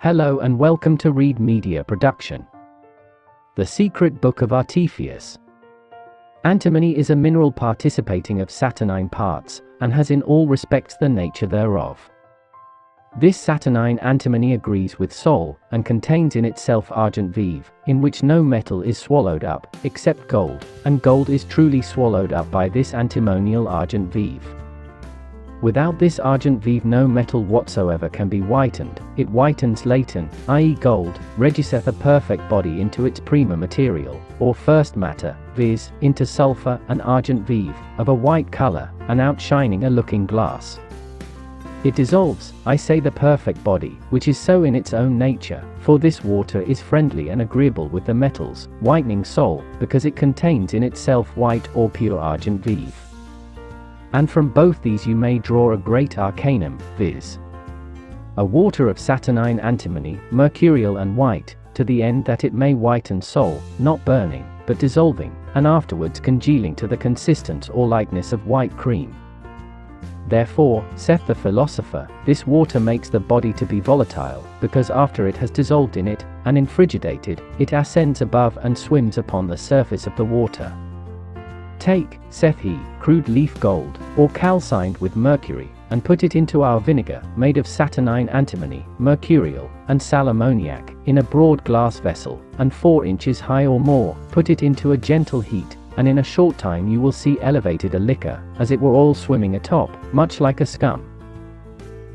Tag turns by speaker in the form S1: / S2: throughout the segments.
S1: Hello and welcome to Read Media Production. The Secret Book of Artephius. Antimony is a mineral participating of saturnine parts, and has in all respects the nature thereof. This saturnine antimony agrees with Sol, and contains in itself argent vive, in which no metal is swallowed up, except gold, and gold is truly swallowed up by this antimonial argent vive. Without this argent vive no metal whatsoever can be whitened, it whitens laton, i.e. gold, reduceth a perfect body into its prima materia, or first matter, viz., into sulfur and argent vive, of a white color, and outshining a looking glass. It dissolves, I say the perfect body, which is so in its own nature, for this water is friendly and agreeable with the metals, whitening Sol, because it contains in itself white or pure argent vive. And from both these you may draw a great arcanum, viz. A water of saturnine antimony, mercurial and white, to the end that it may whiten Sol, not burning, but dissolving, and afterwards congealing to the consistence or lightness of white cream. Therefore, saith the philosopher, this water makes the body to be volatile, because after it has dissolved in it, and infrigidated, it ascends above and swims upon the surface of the water. Take, saith he, crude leaf gold, or calcined with mercury, and put it into our vinegar, made of saturnine antimony, mercurial, and sal ammoniac, in a broad glass vessel, and four inches high or more, put it into a gentle heat, and in a short time you will see elevated a liquor, as it were all swimming atop, much like a scum.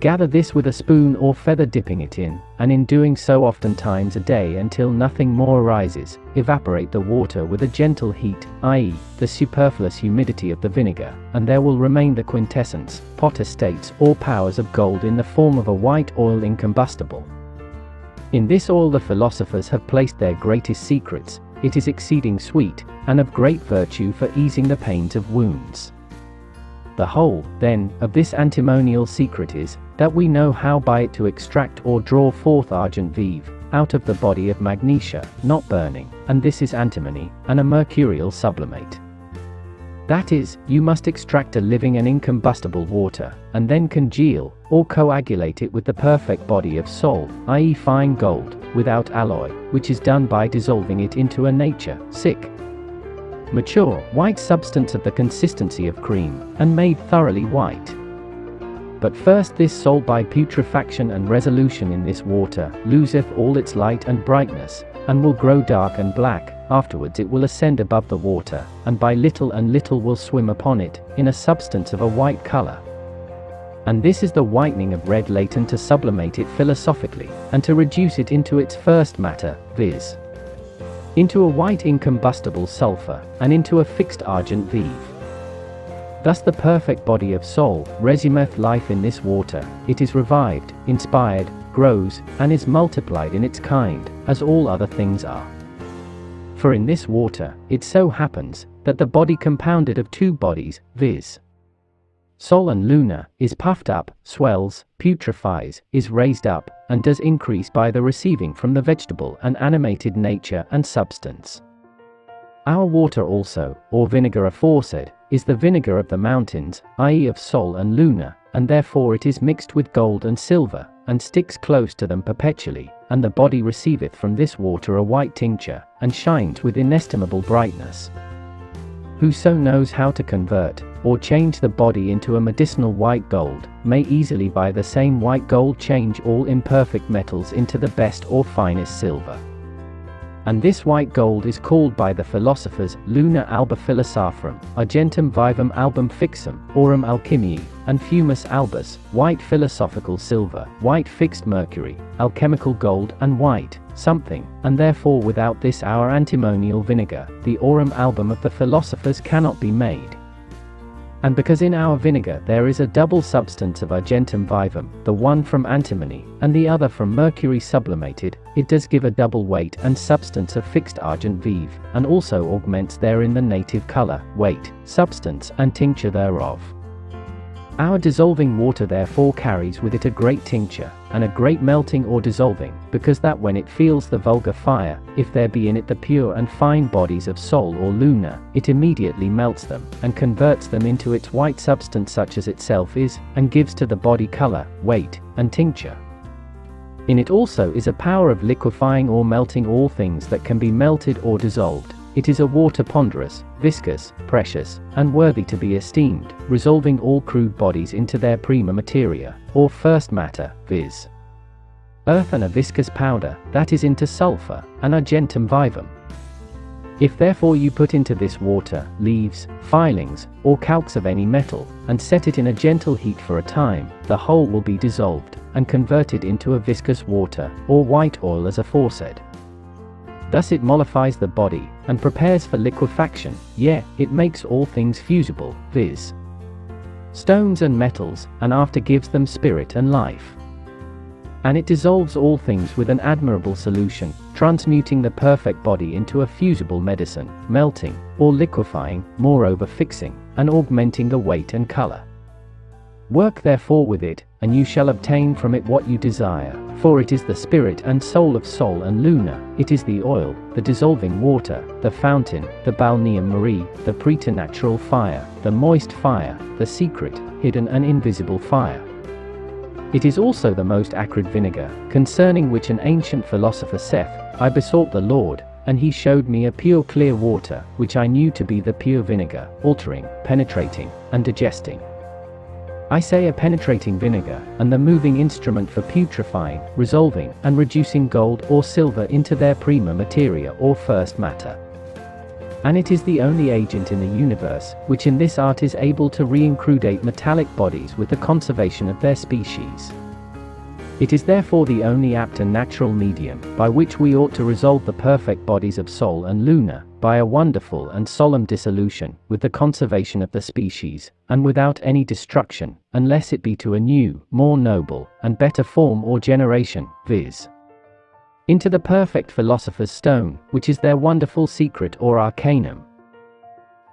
S1: Gather this with a spoon or feather dipping it in, and in doing so oftentimes a day until nothing more arises, evaporate the water with a gentle heat, i.e., the superfluous humidity of the vinegar, and there will remain the quintessence, potestates or powers of gold in the form of a white oil incombustible. In this oil the philosophers have placed their greatest secrets, it is exceeding sweet, and of great virtue for easing the pains of wounds. The whole, then, of this antimonial secret is, that we know how by it to extract or draw forth argent vive, out of the body of magnesia, not burning, and this is antimony, and a mercurial sublimate. That is, you must extract a living and incombustible water, and then congeal, or coagulate it with the perfect body of Sol, i.e. fine gold, without alloy, which is done by dissolving it into a nature, sick, mature, white substance of the consistency of cream, and made thoroughly white. But first this Sol by putrefaction and resolution in this water, loseth all its light and brightness, and will grow dark and black, afterwards it will ascend above the water, and by little and little will swim upon it, in a substance of a white color. And this is the whitening of red laton to sublimate it philosophically, and to reduce it into its first matter, viz into a white incombustible sulfur, and into a fixed argent vive. Thus the perfect body of Sol resumeth life in this water, it is revived, inspired, grows, and is multiplied in its kind, as all other things are. For in this water, it so happens, that the body compounded of two bodies, viz. Sol and Luna, is puffed up, swells, putrefies, is raised up, and does increase by the receiving from the vegetable and animated nature and substance. Our water also, or vinegar aforesaid, is the vinegar of the mountains, i.e. of Sol and Luna, and therefore it is mixed with gold and silver, and sticks close to them perpetually, and the body receiveth from this water a white tincture, and shines with inestimable brightness. Whoso knows how to convert, or change the body into a medicinal white gold, may easily by the same white gold change all imperfect metals into the best or finest silver. And this white gold is called by the philosophers Luna alba philosophorum, argentum vivum album fixum, aurum alchimiae, and fumus albus, white philosophical silver, white fixed mercury, alchemical gold and white, something, and therefore without this our antimonial vinegar, the aurum album of the philosophers cannot be made. And because in our vinegar there is a double substance of argentum vivum, the one from antimony, and the other from mercury sublimated, it does give a double weight and substance of fixed argent vive, and also augments therein the native color, weight, substance, and tincture thereof. Our dissolving water therefore carries with it a great tincture, and a great melting or dissolving, because that when it feels the vulgar fire, if there be in it the pure and fine bodies of Sol or Luna, it immediately melts them, and converts them into its white substance such as itself is, and gives to the body color, weight, and tincture. In it also is a power of liquefying or melting all things that can be melted or dissolved. It is a water ponderous, viscous, precious, and worthy to be esteemed, resolving all crude bodies into their prima materia, or first matter, viz. Earth and a viscous powder, that is into sulfur, and argentum vivum. If therefore you put into this water, leaves, filings, or calx of any metal, and set it in a gentle heat for a time, the whole will be dissolved, and converted into a viscous water, or white oil as aforesaid. Thus it mollifies the body, and prepares for liquefaction, yea, it makes all things fusible, viz. stones and metals, and after gives them spirit and life and it dissolves all things with an admirable solution, transmuting the perfect body into a fusible medicine, melting, or liquefying, moreover fixing, and augmenting the weight and color. Work therefore with it, and you shall obtain from it what you desire, for it is the spirit and soul of Sol and Luna, it is the oil, the dissolving water, the fountain, the balneum marie, the preternatural fire, the moist fire, the secret, hidden and invisible fire. It is also the most acrid vinegar, concerning which an ancient philosopher saith, I besought the Lord, and he showed me a pure clear water, which I knew to be the pure vinegar, altering, penetrating, and digesting. I say a penetrating vinegar, and the moving instrument for putrefying, resolving, and reducing gold or silver into their prima materia or first matter. And it is the only agent in the universe, which in this art is able to reincrudate metallic bodies with the conservation of their species. It is therefore the only apt and natural medium, by which we ought to resolve the perfect bodies of Sol and Luna, by a wonderful and solemn dissolution, with the conservation of the species, and without any destruction, unless it be to a new, more noble, and better form or generation, viz into the perfect philosopher's stone, which is their wonderful secret or arcanum.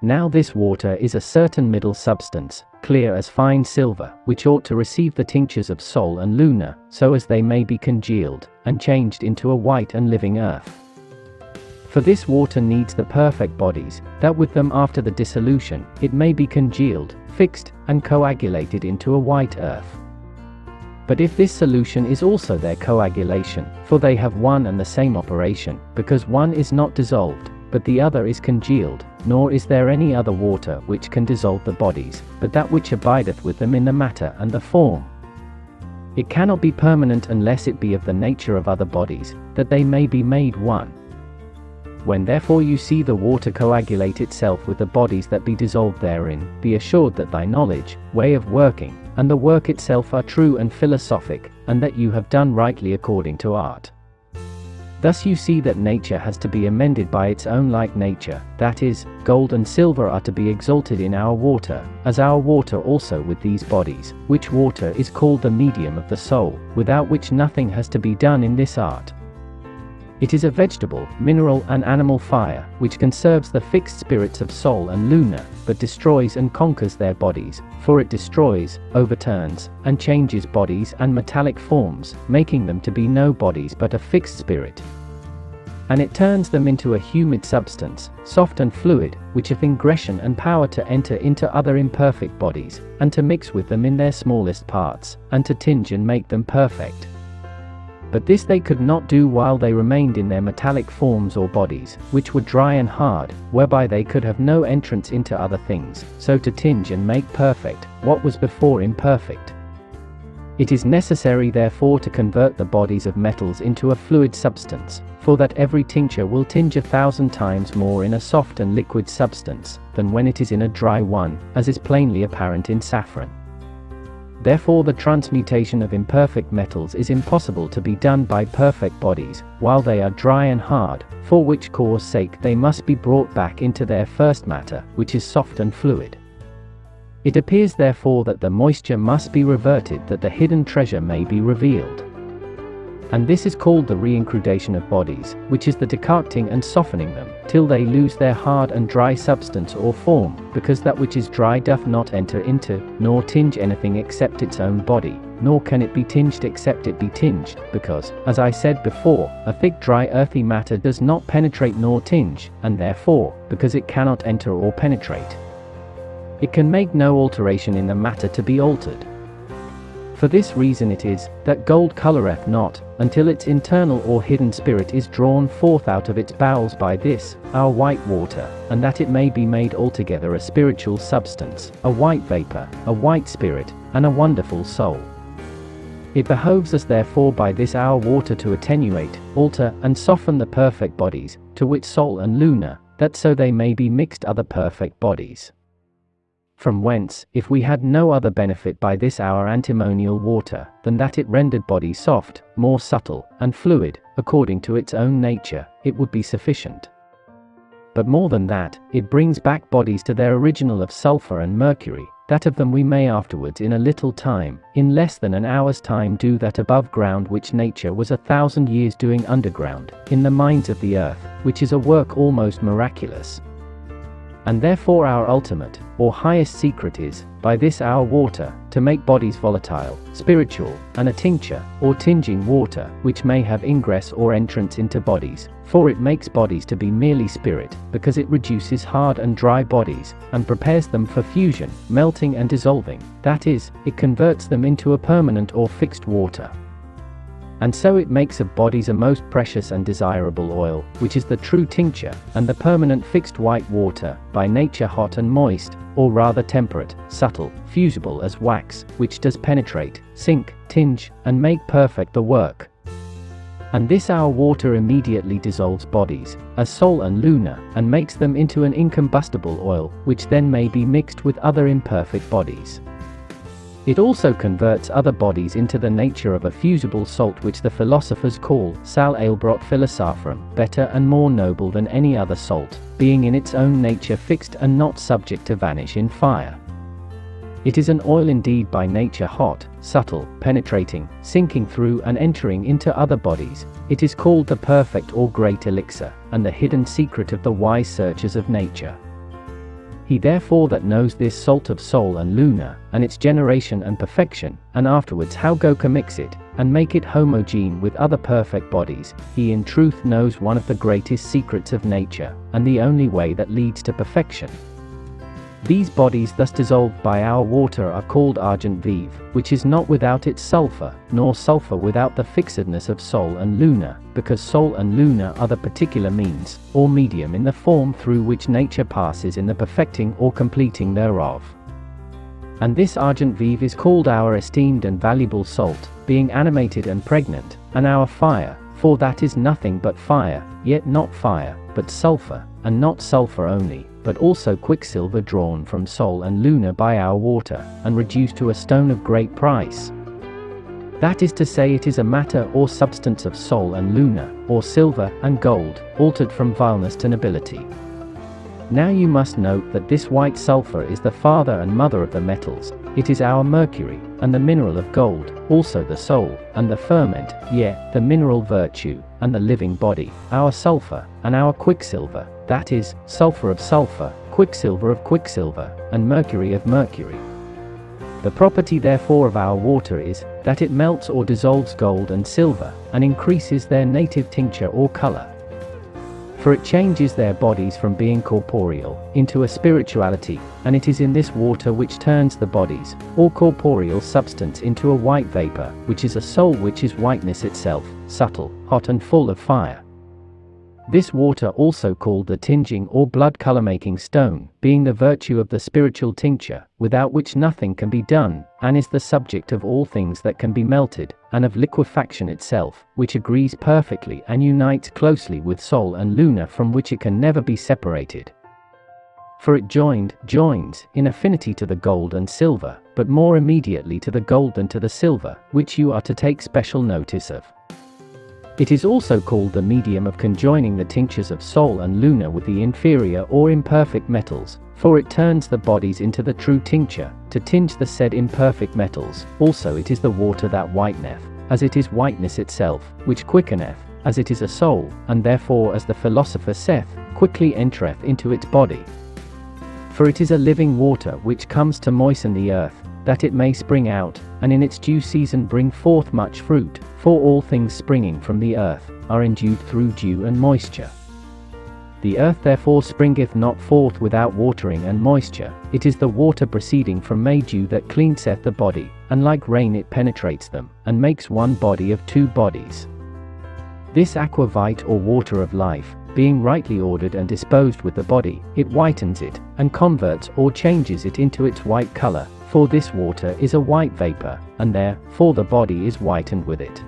S1: Now this water is a certain middle substance, clear as fine silver, which ought to receive the tinctures of Sol and Luna, so as they may be congealed, and changed into a white and living earth. For this water needs the perfect bodies, that with them after the dissolution, it may be congealed, fixed, and coagulated into a white earth. But if this solution is also their coagulation, for they have one and the same operation, because one is not dissolved, but the other is congealed, nor is there any other water which can dissolve the bodies, but that which abideth with them in the matter and the form. It cannot be permanent unless it be of the nature of other bodies, that they may be made one. When therefore you see the water coagulate itself with the bodies that be dissolved therein, be assured that thy knowledge, way of working, and the work itself are true and philosophic, and that you have done rightly according to art. Thus you see that nature has to be amended by its own like nature, that is, gold and silver are to be exalted in our water, as our water also with these bodies, which water is called the medium of the soul, without which nothing has to be done in this art. It is a vegetable, mineral and animal fire, which conserves the fixed spirits of Sol and Luna, but destroys and conquers their bodies, for it destroys, overturns, and changes bodies and metallic forms, making them to be no bodies but a fixed spirit. And it turns them into a humid substance, soft and fluid, which hath ingression and power to enter into other imperfect bodies, and to mix with them in their smallest parts, and to tinge and make them perfect. But this they could not do while they remained in their metallic forms or bodies, which were dry and hard, whereby they could have no entrance into other things, so to tinge and make perfect, what was before imperfect. It is necessary therefore to convert the bodies of metals into a fluid substance, for that every tincture will tinge a thousand times more in a soft and liquid substance, than when it is in a dry one, as is plainly apparent in saffron. Therefore the transmutation of imperfect metals is impossible to be done by perfect bodies, while they are dry and hard, for which cause sake they must be brought back into their first matter, which is soft and fluid. It appears therefore that the moisture must be reverted that the hidden treasure may be revealed. And this is called the reincrudation of bodies, which is the decocting and softening them, till they lose their hard and dry substance or form, because that which is dry doth not enter into, nor tinge anything except its own body, nor can it be tinged except it be tinged, because, as I said before, a thick dry earthy matter does not penetrate nor tinge, and therefore, because it cannot enter or penetrate. It can make no alteration in the matter to be altered. For this reason it is, that gold coloreth not, until its internal or hidden spirit is drawn forth out of its bowels by this, our white water, and that it may be made altogether a spiritual substance, a white vapor, a white spirit, and a wonderful soul. It behoves us therefore by this our water to attenuate, alter, and soften the perfect bodies, to wit Sol and Luna, that so they may be mixed other perfect bodies. From whence, if we had no other benefit by this our antimonial water, than that it rendered body soft, more subtle, and fluid, according to its own nature, it would be sufficient. But more than that, it brings back bodies to their original of sulfur and mercury, that of them we may afterwards in a little time, in less than an hour's time do that above ground which nature was a thousand years doing underground, in the mines of the earth, which is a work almost miraculous. And therefore our ultimate, or highest secret is, by this our water, to make bodies volatile, spiritual, and a tincture, or tinging water, which may have ingress or entrance into bodies, for it makes bodies to be merely spirit, because it reduces hard and dry bodies, and prepares them for fusion, melting and dissolving, that is, it converts them into a permanent or fixed water. And so it makes of bodies a most precious and desirable oil, which is the true tincture, and the permanent fixed white water, by nature hot and moist, or rather temperate, subtle, fusible as wax, which does penetrate, sink, tinge, and make perfect the work. And this our water immediately dissolves bodies, as Sol and Luna, and makes them into an incombustible oil, which then may be mixed with other imperfect bodies. It also converts other bodies into the nature of a fusible salt which the philosophers call sal alebrot philosophorum, better and more noble than any other salt, being in its own nature fixed and not subject to vanish in fire. It is an oil indeed by nature hot, subtle, penetrating, sinking through and entering into other bodies. It is called the perfect or great elixir, and the hidden secret of the wise searchers of nature. He therefore that knows this salt of Sol and Luna, and its generation and perfection, and afterwards how Goka mix it, and make it homogene with other perfect bodies, he in truth knows one of the greatest secrets of nature, and the only way that leads to perfection. These bodies thus dissolved by our water are called argent vive, which is not without its sulfur, nor sulfur without the fixedness of Sol and Luna, because Sol and Luna are the particular means, or medium in the form through which nature passes in the perfecting or completing thereof. And this argent vive is called our esteemed and valuable salt, being animated and pregnant, and our fire, for that is nothing but fire, yet not fire, but sulfur, and not sulfur only, but also quicksilver drawn from Sol and Luna by our water, and reduced to a stone of great price. That is to say it is a matter or substance of Sol and Luna, or silver and gold, altered from vileness to nobility. Now you must note that this white sulfur is the father and mother of the metals, it is our mercury, and the mineral of gold, also the soul, and the ferment, yea, the mineral virtue, and the living body, our sulfur, and our quicksilver, that is, sulfur of sulfur, quicksilver of quicksilver, and mercury of mercury. The property therefore of our water is, that it melts or dissolves gold and silver, and increases their native tincture or color. For it changes their bodies from being corporeal, into a spirituality, and it is in this water which turns the bodies, or corporeal substance into a white vapor, which is a soul which is whiteness itself, subtle, hot and full of fire. This water also called the tinging or blood color making stone, being the virtue of the spiritual tincture, without which nothing can be done, and is the subject of all things that can be melted, and of liquefaction itself, which agrees perfectly and unites closely with Sol and Luna from which it can never be separated. For it joined, joins, in affinity to the gold and silver, but more immediately to the gold than to the silver, which you are to take special notice of. It is also called the medium of conjoining the tinctures of Sol and Luna with the inferior or imperfect metals, for it turns the bodies into the true tincture, to tinge the said imperfect metals. Also it is the water that whiteneth, as it is whiteness itself, which quickeneth, as it is a soul, and therefore as the philosopher saith, quickly entereth into its body. For it is a living water which comes to moisten the earth, that it may spring out, and in its due season bring forth much fruit, for all things springing from the earth, are endued through dew and moisture. The earth therefore springeth not forth without watering and moisture, it is the water proceeding from May dew that cleanseth the body, and like rain it penetrates them, and makes one body of two bodies. This aqua vitae or water of life, being rightly ordered and disposed with the body, it whitens it, and converts or changes it into its white color, for this water is a white vapor, and therefore the body is whitened with it.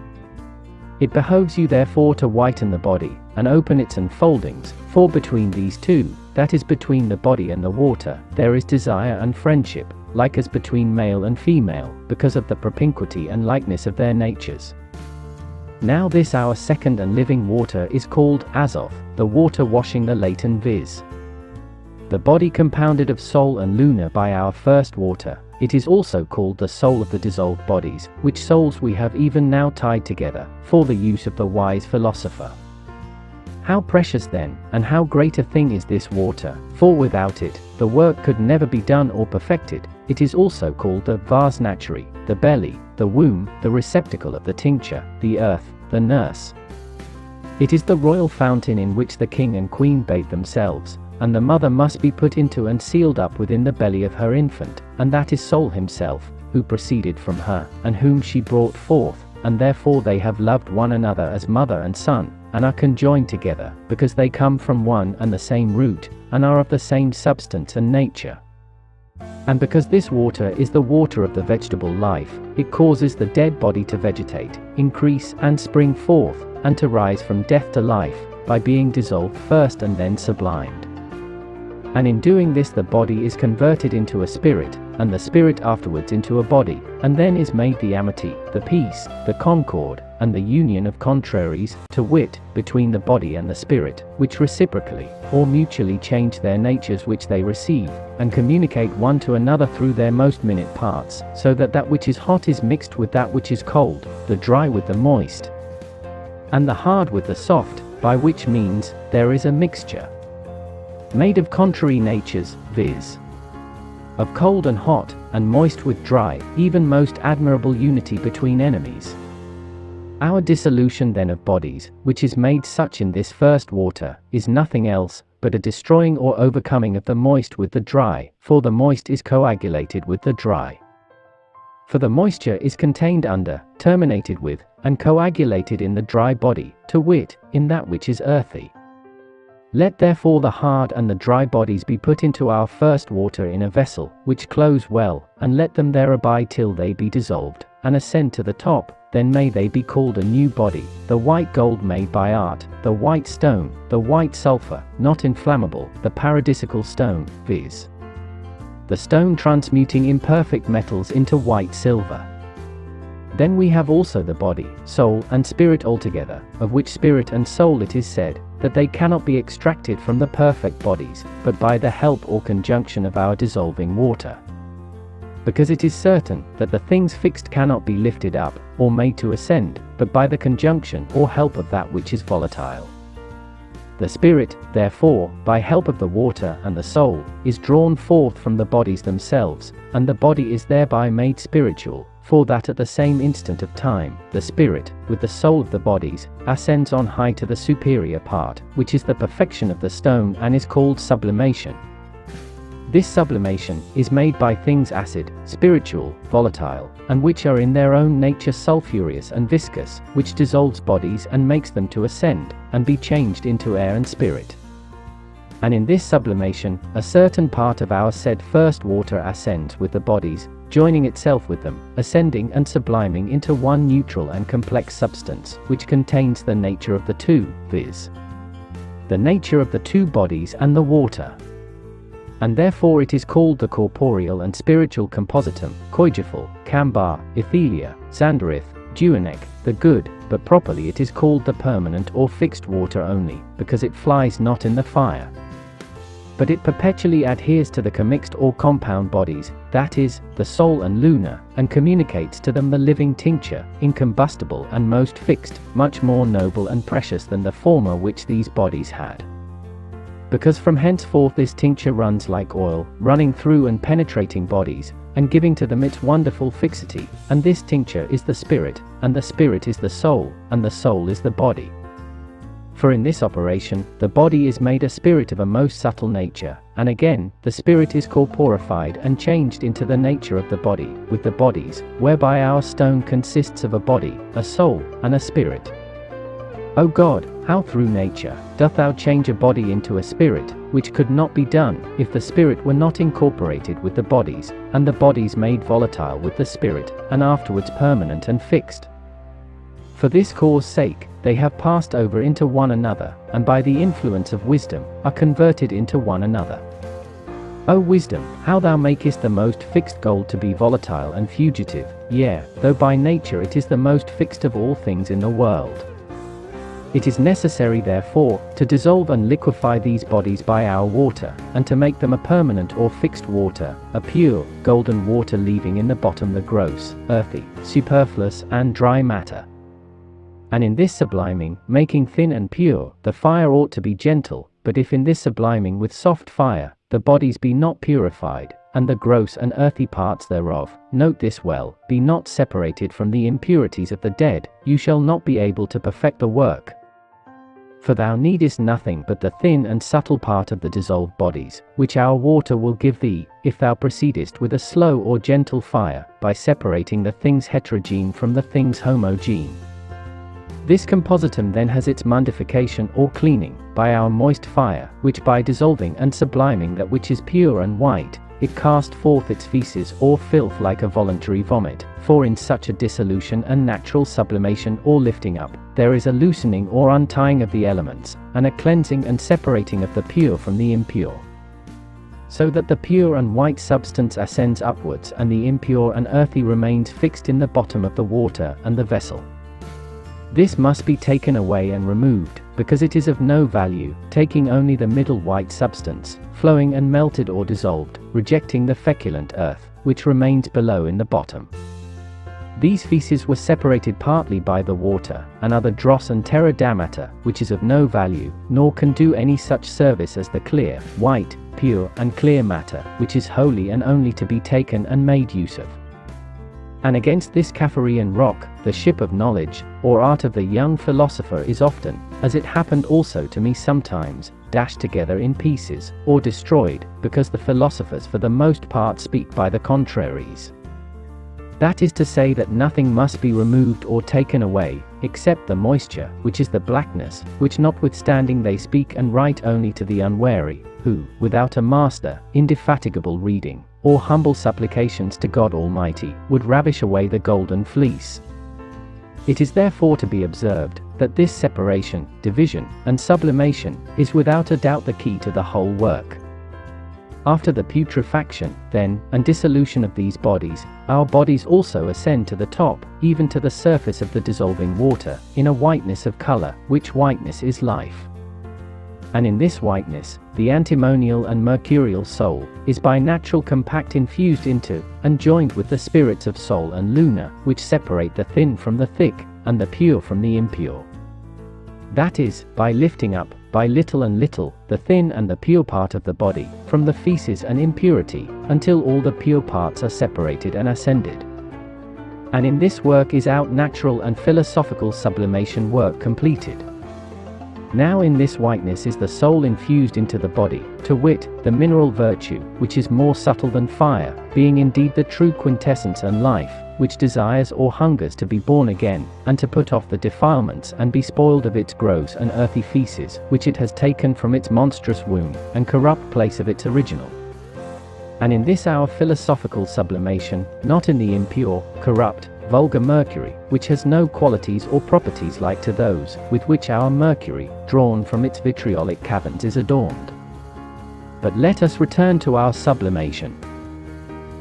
S1: It behoves you therefore to whiten the body, and open its unfoldings, for between these two, that is between the body and the water, there is desire and friendship, like as between male and female, because of the propinquity and likeness of their natures. Now this our second and living water is called Azoth, the water washing the laton viz. The body compounded of Sol and luna by our first water, it is also called the soul of the dissolved bodies, which souls we have even now tied together, for the use of the wise philosopher. How precious then, and how great a thing is this water, for without it, the work could never be done or perfected, it is also called the vas naturae, the belly, the womb, the receptacle of the tincture, the earth, the nurse. It is the royal fountain in which the king and queen bathe themselves, and the mother must be put into and sealed up within the belly of her infant, and that is Sol himself, who proceeded from her, and whom she brought forth, and therefore they have loved one another as mother and son, and are conjoined together, because they come from one and the same root, and are of the same substance and nature. And because this water is the water of the vegetable life, it causes the dead body to vegetate, increase and spring forth, and to rise from death to life, by being dissolved first and then sublimed. And in doing this the body is converted into a spirit, and the spirit afterwards into a body, and then is made the amity, the peace, the concord, and the union of contraries, to wit, between the body and the spirit, which reciprocally, or mutually change their natures which they receive, and communicate one to another through their most minute parts, so that that which is hot is mixed with that which is cold, the dry with the moist, and the hard with the soft, by which means, there is a mixture made of contrary natures, viz. of cold and hot, and moist with dry, even most admirable unity between enemies. Our dissolution then of bodies, which is made such in this first water, is nothing else, but a destroying or overcoming of the moist with the dry, for the moist is coagulated with the dry. For the moisture is contained under, terminated with, and coagulated in the dry body, to wit, in that which is earthy. Let therefore the hard and the dry bodies be put into our first water in a vessel, which close well, and let them there abide till they be dissolved, and ascend to the top, then may they be called a new body, the white gold made by art, the white stone, the white sulphur, not inflammable, the paradisical stone, viz. The stone transmuting imperfect metals into white silver. Then we have also the body, soul, and spirit altogether, of which spirit and soul it is said, that they cannot be extracted from the perfect bodies, but by the help or conjunction of our dissolving water. Because it is certain that the things fixed cannot be lifted up, or made to ascend, but by the conjunction or help of that which is volatile. The spirit, therefore, by help of the water and the soul, is drawn forth from the bodies themselves, and the body is thereby made spiritual, for that at the same instant of time, the spirit, with the soul of the bodies, ascends on high to the superior part, which is the perfection of the stone and is called sublimation. This sublimation is made by things acid, spiritual, volatile, and which are in their own nature sulphurous and viscous, which dissolves bodies and makes them to ascend, and be changed into air and spirit. And in this sublimation, a certain part of our said first water ascends with the bodies, joining itself with them, ascending and subliming into one neutral and complex substance, which contains the nature of the two, viz. the nature of the two bodies and the water. And therefore it is called the corporeal and spiritual compositum, Coigephil, Kambar, Ethelia, Zandarith, Duanek, the good, but properly it is called the permanent or fixed water only, because it flies not in the fire, but it perpetually adheres to the commixed or compound bodies, that is, the Sol and luna, and communicates to them the living tincture, incombustible and most fixed, much more noble and precious than the former which these bodies had. Because from henceforth this tincture runs like oil, running through and penetrating bodies, and giving to them its wonderful fixity, and this tincture is the spirit, and the spirit is the soul, and the soul is the body. For in this operation, the body is made a spirit of a most subtle nature, and again, the spirit is corporified and changed into the nature of the body, with the bodies, whereby our stone consists of a body, a soul, and a spirit. O God, how through nature doth thou change a body into a spirit, which could not be done, if the spirit were not incorporated with the bodies, and the bodies made volatile with the spirit, and afterwards permanent and fixed. For this cause sake, they have passed over into one another, and by the influence of wisdom, are converted into one another. O wisdom, how thou makest the most fixed gold to be volatile and fugitive, yea, though by nature it is the most fixed of all things in the world. It is necessary therefore, to dissolve and liquefy these bodies by our water, and to make them a permanent or fixed water, a pure, golden water leaving in the bottom the gross, earthy, superfluous and dry matter. And in this subliming, making thin and pure, the fire ought to be gentle, but if in this subliming with soft fire, the bodies be not purified, and the gross and earthy parts thereof, note this well, be not separated from the impurities of the dead, you shall not be able to perfect the work. For thou needest nothing but the thin and subtle part of the dissolved bodies, which our water will give thee, if thou proceedest with a slow or gentle fire, by separating the things heterogene from the things homogene. This compositum then has its mundification or cleaning, by our moist fire, which by dissolving and subliming that which is pure and white, it cast forth its feces or filth like a voluntary vomit, for in such a dissolution and natural sublimation or lifting up, there is a loosening or untying of the elements, and a cleansing and separating of the pure from the impure. So that the pure and white substance ascends upwards and the impure and earthy remains fixed in the bottom of the water and the vessel. This must be taken away and removed, because it is of no value, taking only the middle white substance, flowing and melted or dissolved, rejecting the feculent earth, which remains below in the bottom. These feces were separated partly by the water, and other dross and terra damnata, which is of no value, nor can do any such service as the clear, white, pure and clear matter, which is holy and only to be taken and made use of. And against this Capharian rock, the ship of knowledge, or art of the young philosopher is often, as it happened also to me sometimes, dashed together in pieces, or destroyed, because the philosophers for the most part speak by the contraries. That is to say that nothing must be removed or taken away, except the moisture, which is the blackness, which notwithstanding they speak and write only to the unwary, who, without a master, indefatigable reading, or humble supplications to God Almighty, would ravish away the golden fleece. It is therefore to be observed, that this separation, division, and sublimation, is without a doubt the key to the whole work. After the putrefaction, then, and dissolution of these bodies, our bodies also ascend to the top, even to the surface of the dissolving water, in a whiteness of color, which whiteness is life and in this whiteness, the antimonial and mercurial soul, is by natural compact infused into, and joined with the spirits of Sol and Luna, which separate the thin from the thick, and the pure from the impure. That is, by lifting up, by little and little, the thin and the pure part of the body, from the feces and impurity, until all the pure parts are separated and ascended. And in this work is out natural and philosophical sublimation work completed. Now in this whiteness is the soul infused into the body, to wit, the mineral virtue, which is more subtle than fire, being indeed the true quintessence and life, which desires or hungers to be born again, and to put off the defilements and be spoiled of its gross and earthy feces, which it has taken from its monstrous womb, and corrupt place of its original. And in this our philosophical sublimation, not in the impure, corrupt, vulgar mercury, which has no qualities or properties like to those with which our mercury, drawn from its vitriolic caverns, is adorned. But let us return to our sublimation.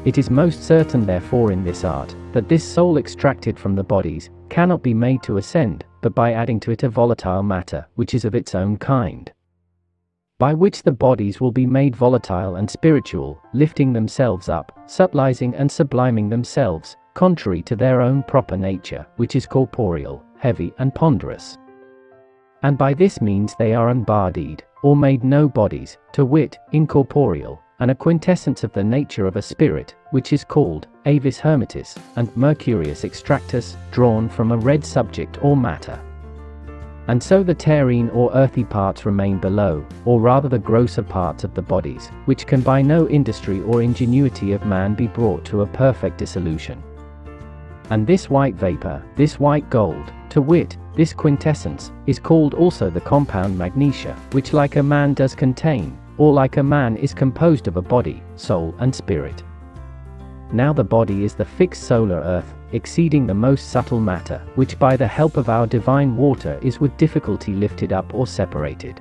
S1: It is most certain therefore in this art, that this soul extracted from the bodies, cannot be made to ascend, but by adding to it a volatile matter, which is of its own kind. By which the bodies will be made volatile and spiritual, lifting themselves up, subtilizing and subliming themselves, contrary to their own proper nature, which is corporeal, heavy and ponderous. And by this means they are unbodied, or made no bodies, to wit, incorporeal, and a quintessence of the nature of a spirit, which is called avis hermetis, and mercurius extractus, drawn from a red subject or matter. And so the terrene or earthy parts remain below, or rather the grosser parts of the bodies, which can by no industry or ingenuity of man be brought to a perfect dissolution. And this white vapor, this white gold, to wit, this quintessence, is called also the compound magnesia, which like a man does contain, or like a man is composed of a body, soul and spirit. Now the body is the fixed solar earth, exceeding the most subtle matter, which by the help of our divine water is with difficulty lifted up or separated.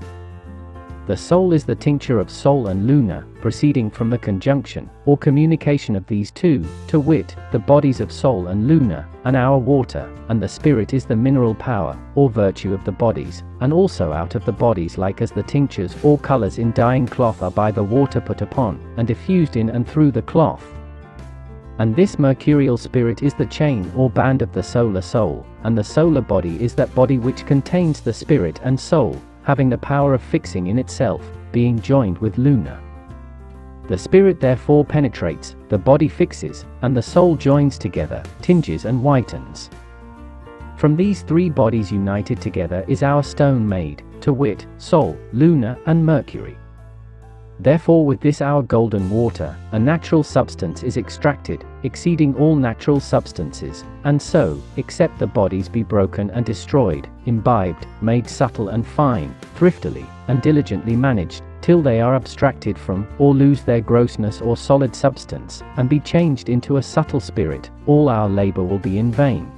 S1: The soul is the tincture of Sol and Luna, proceeding from the conjunction, or communication of these two, to wit, the bodies of Sol and Luna, and our water, and the spirit is the mineral power, or virtue of the bodies, and also out of the bodies like as the tinctures or colors in dyeing cloth are by the water put upon, and diffused in and through the cloth, and this mercurial spirit is the chain or band of the solar soul, and the solar body is that body which contains the spirit and soul, having the power of fixing in itself, being joined with Luna. The spirit therefore penetrates, the body fixes, and the soul joins together, tinges and whitens. From these three bodies united together is our stone made, to wit, Sol, Luna, and Mercury. Therefore with this our golden water, a natural substance is extracted, exceeding all natural substances, and so, except the bodies be broken and destroyed, imbibed, made subtle and fine, thriftily, and diligently managed, till they are abstracted from, or lose their grossness or solid substance, and be changed into a subtle spirit, all our labor will be in vain.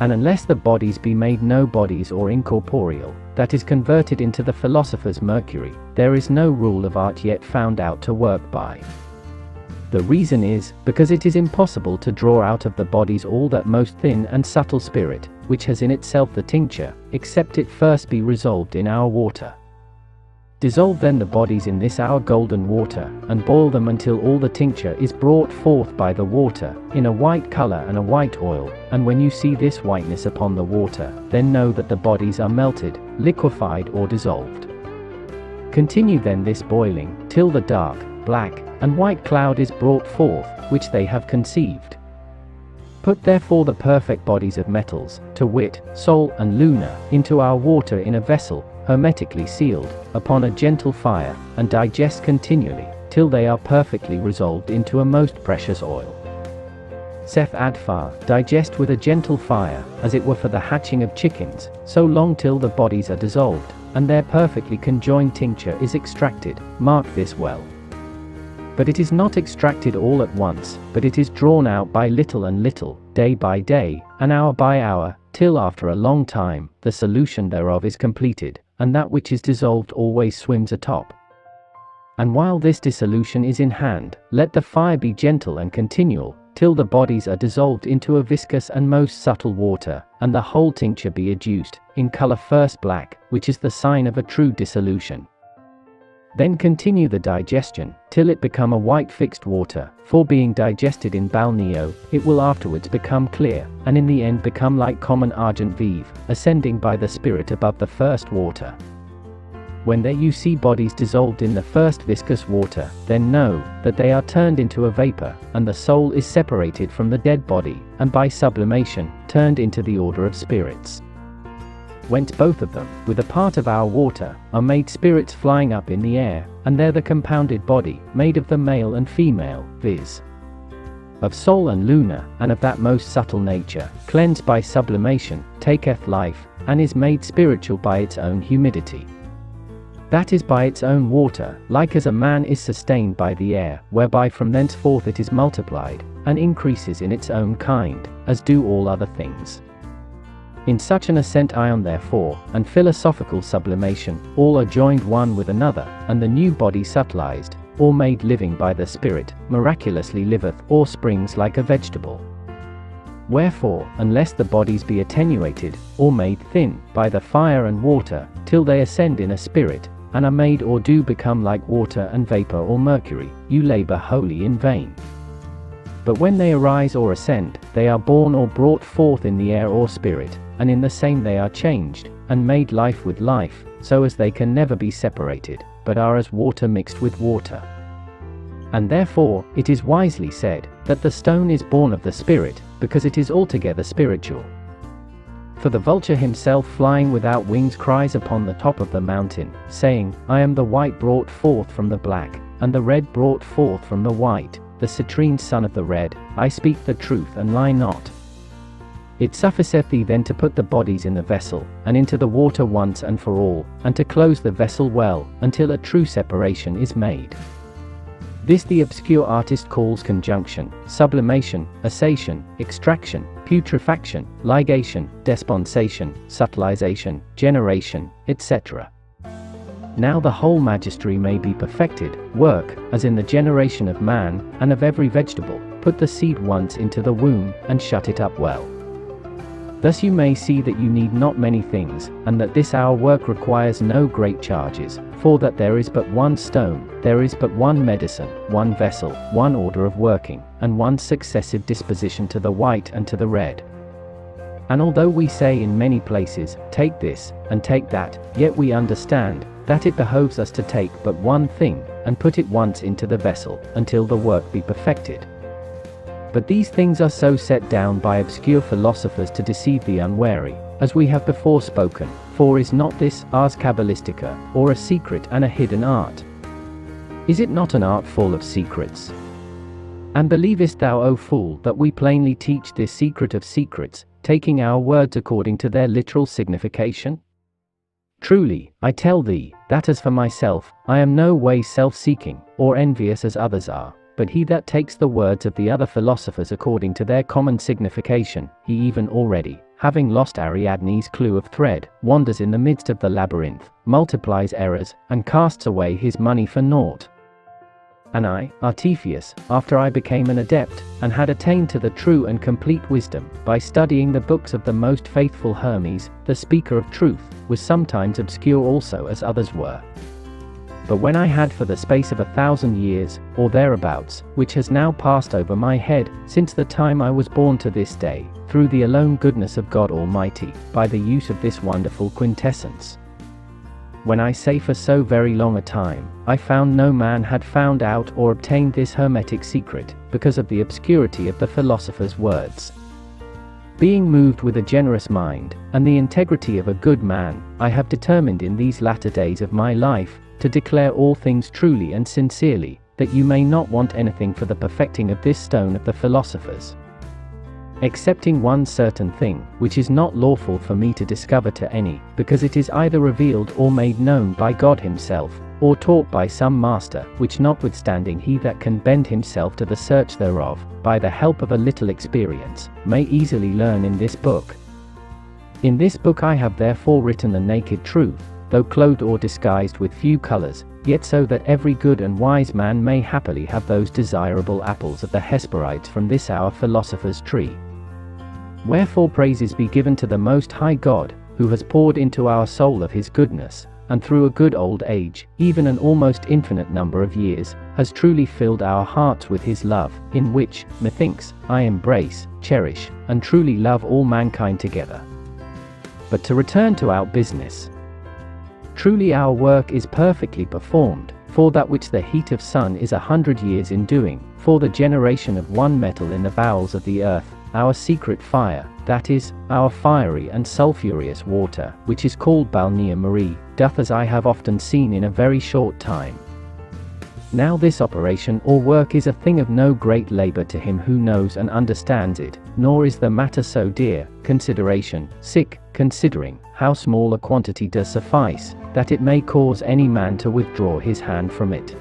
S1: And unless the bodies be made no bodies or incorporeal, that is converted into the philosopher's mercury, there is no rule of art yet found out to work by. The reason is, because it is impossible to draw out of the bodies all that most thin and subtle spirit, which has in itself the tincture, except it first be resolved in our water. Dissolve then the bodies in this our golden water, and boil them until all the tincture is brought forth by the water, in a white color and a white oil, and when you see this whiteness upon the water, then know that the bodies are melted, liquefied or dissolved. Continue then this boiling, till the dark, black, and white cloud is brought forth, which they have conceived. Put therefore the perfect bodies of metals, to wit, Sol and Luna, into our water in a vessel, hermetically sealed, upon a gentle fire, and digest continually, till they are perfectly resolved into a most precious oil. Seth Adfar, digest with a gentle fire, as it were for the hatching of chickens, so long till the bodies are dissolved, and their perfectly conjoined tincture is extracted, mark this well. But it is not extracted all at once, but it is drawn out by little and little, day by day, and hour by hour, till after a long time, the solution thereof is completed, and that which is dissolved always swims atop. And while this dissolution is in hand, let the fire be gentle and continual, till the bodies are dissolved into a viscous and most subtle water, and the whole tincture be adduced, in color first black, which is the sign of a true dissolution. Then continue the digestion, till it become a white fixed water, for being digested in balneo, it will afterwards become clear, and in the end become like common argent vive, ascending by the spirit above the first water. When there you see bodies dissolved in the first viscous water, then know, that they are turned into a vapor, and the soul is separated from the dead body, and by sublimation, turned into the order of spirits went both of them, with a part of our water, are made spirits flying up in the air, and there the compounded body, made of the male and female, viz. Of Sol and Luna, and of that most subtle nature, cleansed by sublimation, taketh life, and is made spiritual by its own humidity. That is by its own water, like as a man is sustained by the air, whereby from thenceforth it is multiplied, and increases in its own kind, as do all other things. In such an ascent ion therefore, and philosophical sublimation, all are joined one with another, and the new body subtilized, or made living by the Spirit, miraculously liveth or springs like a vegetable. Wherefore, unless the bodies be attenuated, or made thin, by the fire and water, till they ascend in a spirit, and are made or do become like water and vapor or mercury, you labor wholly in vain. But when they arise or ascend, they are born or brought forth in the air or spirit, and in the same they are changed, and made life with life, so as they can never be separated, but are as water mixed with water. And therefore, it is wisely said, that the stone is born of the Spirit, because it is altogether spiritual. For the vulture himself flying without wings cries upon the top of the mountain, saying, I am the white brought forth from the black, and the red brought forth from the white, the citrine son of the red, I speak the truth and lie not. It sufficeth thee then to put the bodies in the vessel, and into the water once and for all, and to close the vessel well, until a true separation is made. This the obscure artist calls conjunction, sublimation, assation, extraction, putrefaction, ligation, desponsation, subtilization, generation, etc. Now the whole magistry may be perfected, work, as in the generation of man, and of every vegetable, put the seed once into the womb, and shut it up well. Thus you may see that you need not many things, and that this our work requires no great charges, for that there is but one stone, there is but one medicine, one vessel, one order of working, and one successive disposition to the white and to the red. And although we say in many places, take this, and take that, yet we understand, that it behoves us to take but one thing, and put it once into the vessel, until the work be perfected. But these things are so set down by obscure philosophers to deceive the unwary, as we have before spoken, for is not this ars cabalistica, or a secret and a hidden art? Is it not an art full of secrets? And believest thou, O fool, that we plainly teach this secret of secrets, taking our words according to their literal signification? Truly, I tell thee, that as for myself, I am no way self seeking, or envious as others are, but he that takes the words of the other philosophers according to their common signification, he even already, having lost Ariadne's clue of thread, wanders in the midst of the labyrinth, multiplies errors, and casts away his money for naught. And I, Artephius, after I became an adept, and had attained to the true and complete wisdom, by studying the books of the most faithful Hermes, the speaker of truth, was sometimes obscure also as others were. But when I had for the space of a thousand years, or thereabouts, which has now passed over my head, since the time I was born to this day, through the alone goodness of God Almighty, by the use of this wonderful quintessence, when I say for so very long a time, I found no man had found out or obtained this hermetic secret, because of the obscurity of the philosopher's words. Being moved with a generous mind, and the integrity of a good man, I have determined in these latter days of my life, to declare all things truly and sincerely, that you may not want anything for the perfecting of this stone of the philosophers excepting one certain thing, which is not lawful for me to discover to any, because it is either revealed or made known by God himself, or taught by some master, which notwithstanding he that can bend himself to the search thereof, by the help of a little experience, may easily learn in this book. In this book I have therefore written the naked truth, though clothed or disguised with few colors, yet so that every good and wise man may happily have those desirable apples of the Hesperides from this our philosopher's tree. Wherefore praises be given to the Most High God, who has poured into our soul of his goodness, and through a good old age, even an almost infinite number of years, has truly filled our hearts with his love, in which, methinks, I embrace, cherish, and truly love all mankind together. But to return to our business. Truly our work is perfectly performed, for that which the heat of sun is a hundred years in doing, for the generation of one metal in the bowels of the earth, our secret fire, that is, our fiery and sulphurous water, which is called Balneum Mariae, doth as I have often seen in a very short time. Now this operation or work is a thing of no great labor to him who knows and understands it, nor is the matter so dear, consideration, sick, considering, how small a quantity does suffice, that it may cause any man to withdraw his hand from it.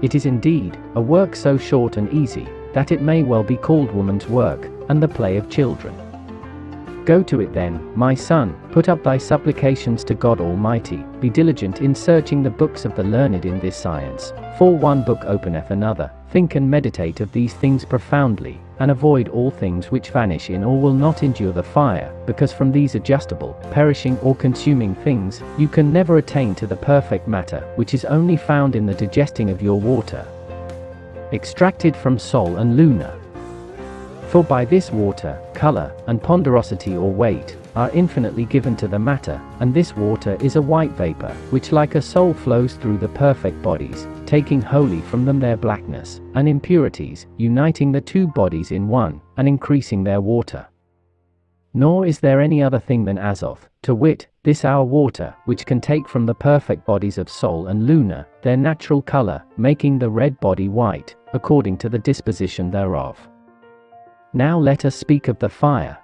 S1: It is indeed, a work so short and easy, that it may well be called woman's work, and the play of children. Go to it then, my son, put up thy supplications to God Almighty, be diligent in searching the books of the learned in this science, for one book openeth another, think and meditate of these things profoundly, and avoid all things which vanish in or will not endure the fire, because from these adustible, perishing or consuming things, you can never attain to the perfect matter, which is only found in the digesting of your water, extracted from Sol and Luna. For by this water, color, and ponderosity or weight, are infinitely given to the matter, and this water is a white vapor, which like a soul flows through the perfect bodies, taking wholly from them their blackness, and impurities, uniting the two bodies in one, and increasing their water. Nor is there any other thing than Azoth, to wit, this our water, which can take from the perfect bodies of Sol and Luna, their natural color, making the red body white, according to the disposition thereof. Now let us speak of the fire.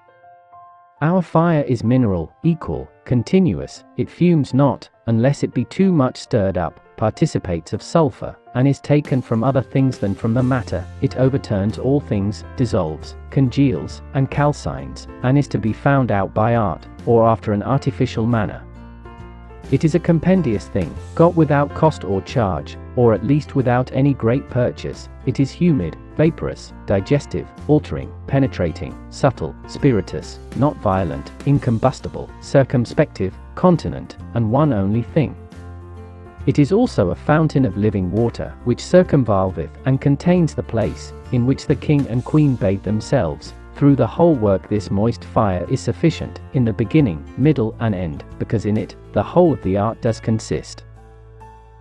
S1: Our fire is mineral, equal, continuous, it fumes not, unless it be too much stirred up, participates of sulfur, and is taken from other things than from the matter, it overturns all things, dissolves, congeals, and calcines, and is to be found out by art, or after an artificial manner. It is a compendious thing, got without cost or charge, or at least without any great purchase, it is humid, vaporous, digestive, altering, penetrating, subtle, spirituous, not violent, incombustible, circumspective, continent, and one only thing. It is also a fountain of living water, which circumvolveth and contains the place, in which the king and queen bathe themselves. Through the whole work this moist fire is sufficient, in the beginning, middle and end, because in it, the whole of the art does consist.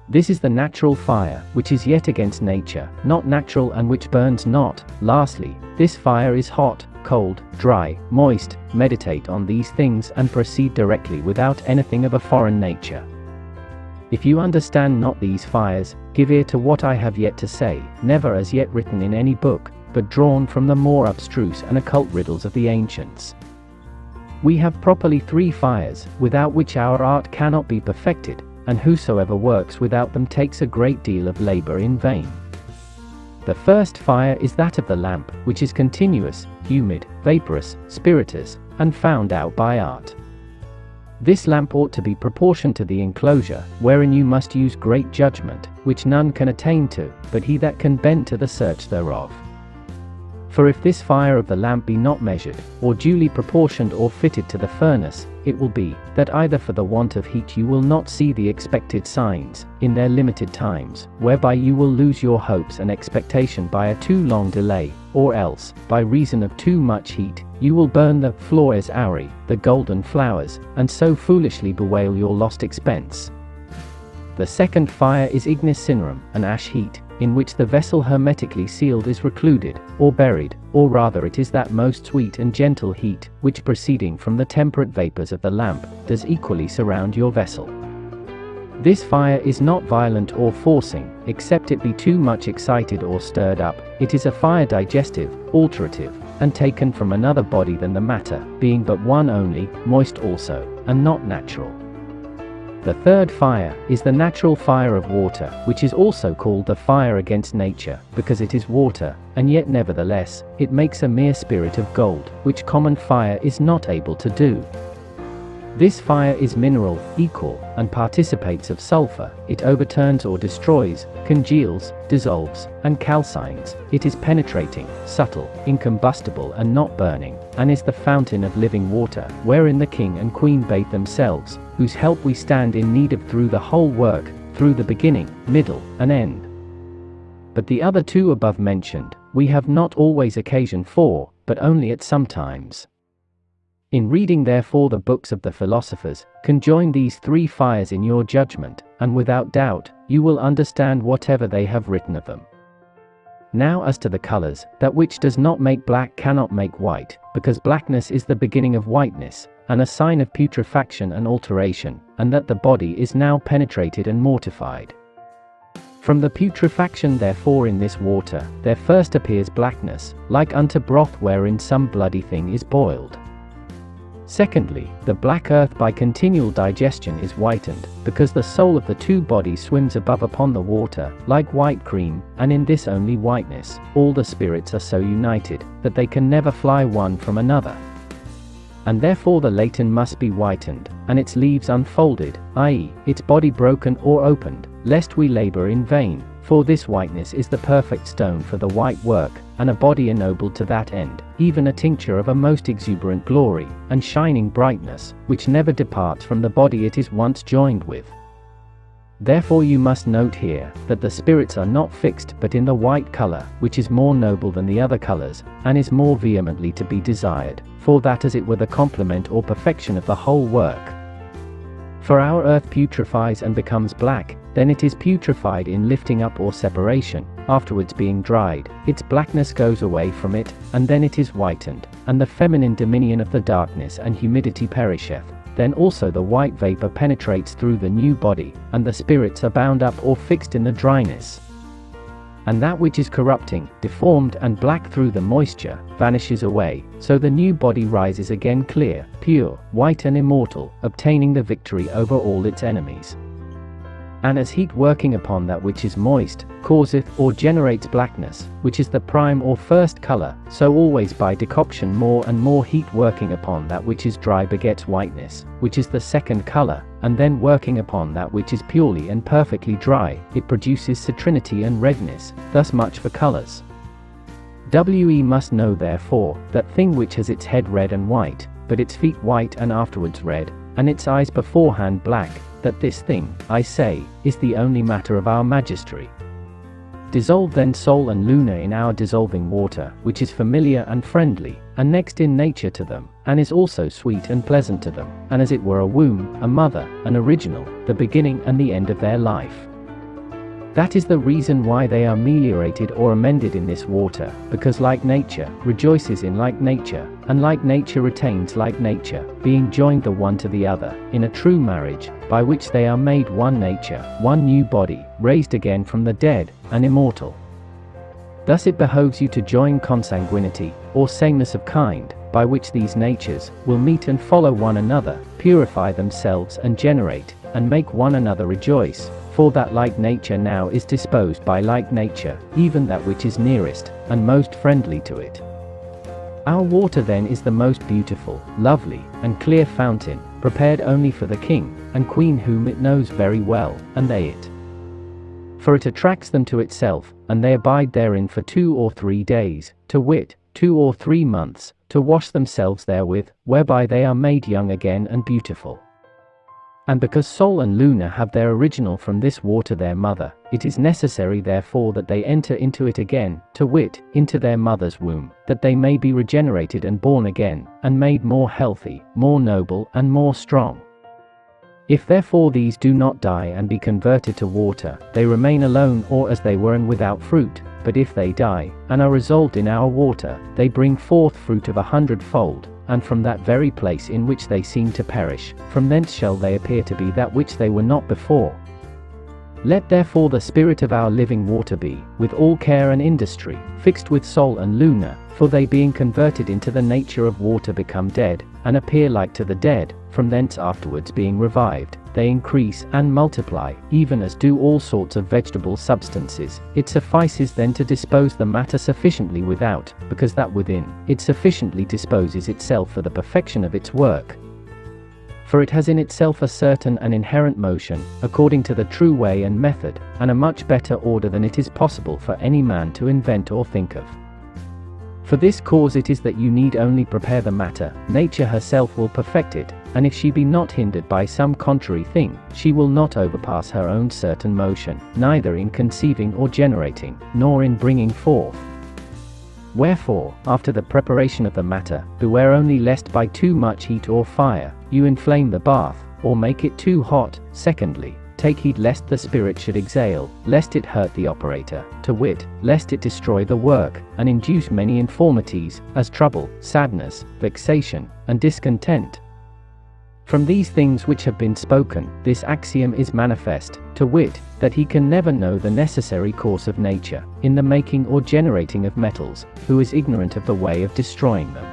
S1: This is the natural fire, which is yet against nature, not natural and which burns not. Lastly, this fire is hot, cold, dry, moist, meditate on these things and proceed directly without anything of a foreign nature. If you understand not these fires, give ear to what I have yet to say, never as yet written in any book, but drawn from the more abstruse and occult riddles of the ancients. We have properly three fires, without which our art cannot be perfected, and whosoever works without them takes a great deal of labor in vain. The first fire is that of the lamp, which is continuous, humid, vaporous, spirituous, and found out by art. This lamp ought to be proportioned to the enclosure, wherein you must use great judgment, which none can attain to, but he that can bend to the search thereof. For if this fire of the lamp be not measured, or duly proportioned or fitted to the furnace, it will be, that either for the want of heat you will not see the expected signs, in their limited times, whereby you will lose your hopes and expectation by a too long delay, or else, by reason of too much heat, you will burn the flores auri, the golden flowers, and so foolishly bewail your lost expense. The second fire is ignis cinerum, an ash heat, in which the vessel hermetically sealed is recluded, or buried, or rather it is that most sweet and gentle heat, which proceeding from the temperate vapors of the lamp, does equally surround your vessel. This fire is not violent or forcing, except it be too much excited or stirred up, it is a fire digestive, alterative, and taken from another body than the matter, being but one only, moist also, and not natural. The third fire is the natural fire of water, which is also called the fire against nature, because it is water, and yet nevertheless, it makes a mere spirit of gold, which common fire is not able to do. This fire is mineral, equal, and participates of sulfur, it overturns or destroys, congeals, dissolves, and calcines, it is penetrating, subtle, incombustible and not burning, and is the fountain of living water, wherein the king and queen bathe themselves, whose help we stand in need of through the whole work, through the beginning, middle, and end. But the other two above mentioned, we have not always occasion for, but only at some times. In reading therefore the books of the philosophers, conjoin these three fires in your judgment, and without doubt, you will understand whatever they have written of them. Now as to the colors, that which does not make black cannot make white, because blackness is the beginning of whiteness, and a sign of putrefaction and alteration, and that the body is now penetrated and mortified. From the putrefaction therefore in this water, there first appears blackness, like unto broth wherein some bloody thing is boiled. Secondly, the black earth by continual digestion is whitened, because the soul of the two bodies swims above upon the water, like white cream, and in this only whiteness, all the spirits are so united, that they can never fly one from another. And therefore the laton must be whitened, and its leaves unfolded, i.e., its body broken or opened, lest we labor in vain, for this whiteness is the perfect stone for the white work, and a body ennobled to that end, even a tincture of a most exuberant glory, and shining brightness, which never departs from the body it is once joined with. Therefore you must note here, that the spirits are not fixed but in the white color, which is more noble than the other colors, and is more vehemently to be desired, for that as it were the complement or perfection of the whole work. For our earth putrefies and becomes black, then it is putrefied in lifting up or separation, afterwards being dried, its blackness goes away from it, and then it is whitened, and the feminine dominion of the darkness and humidity perisheth. Then also the white vapor penetrates through the new body, and the spirits are bound up or fixed in the dryness. And that which is corrupting, deformed, and black through the moisture, vanishes away, so the new body rises again clear, pure, white, and immortal, obtaining the victory over all its enemies. And as heat working upon that which is moist, causeth or generates blackness, which is the prime or first color, so always by decoction more and more heat working upon that which is dry begets whiteness, which is the second color, and then working upon that which is purely and perfectly dry, it produces citrinity and redness, thus much for colors. We must know therefore, that thing which has its head red and white, but its feet white and afterwards red, and its eyes beforehand black, that this thing, I say, is the only matter of our magistery. Dissolve then Sol and Luna in our dissolving water, which is familiar and friendly, and next in nature to them, and is also sweet and pleasant to them, and as it were a womb, a mother, an original, the beginning and the end of their life. That is the reason why they are meliorated or amended in this water, because like nature, rejoices in like nature, and like nature retains like nature, being joined the one to the other, in a true marriage, by which they are made one nature, one new body, raised again from the dead, and immortal. Thus it behoves you to join consanguinity, or sameness of kind, by which these natures will meet and follow one another, purify themselves and generate, and make one another rejoice, for that like nature now is disposed by like nature, even that which is nearest, and most friendly to it. Our water then is the most beautiful, lovely, and clear fountain, prepared only for the king, and queen whom it knows very well, and they it. For it attracts them to itself, and they abide therein for two or three days, to wit, two or three months, to wash themselves therewith, whereby they are made young again and beautiful. And because Sol and Luna have their original from this water their mother, it is necessary therefore that they enter into it again, to wit, into their mother's womb, that they may be regenerated and born again, and made more healthy, more noble, and more strong. If therefore these do not die and be converted to water, they remain alone or as they were and without fruit, but if they die, and are resolved in our water, they bring forth fruit of a hundredfold, and from that very place in which they seem to perish, from thence shall they appear to be that which they were not before. Let therefore the spirit of our living water be, with all care and industry, fixed with Sol and Luna, for they being converted into the nature of water become dead, and appear like to the dead, from thence afterwards being revived, they increase and multiply, even as do all sorts of vegetable substances. It suffices then to dispose the matter sufficiently without, because that within, it sufficiently disposes itself for the perfection of its work. For it has in itself a certain and inherent motion, according to the true way and method, and a much better order than it is possible for any man to invent or think of. For this cause it is that you need only prepare the matter, nature herself will perfect it, and if she be not hindered by some contrary thing, she will not overpass her own certain motion, neither in conceiving or generating, nor in bringing forth. Wherefore, after the preparation of the matter, beware only lest by too much heat or fire, you inflame the bath, or make it too hot, secondly, Take heed lest the spirit should exhale, lest it hurt the operator, to wit, lest it destroy the work, and induce many infirmities, as trouble, sadness, vexation, and discontent. From these things which have been spoken, this axiom is manifest, to wit, that he can never know the necessary course of nature, in the making or generating of metals, who is ignorant of the way of destroying them.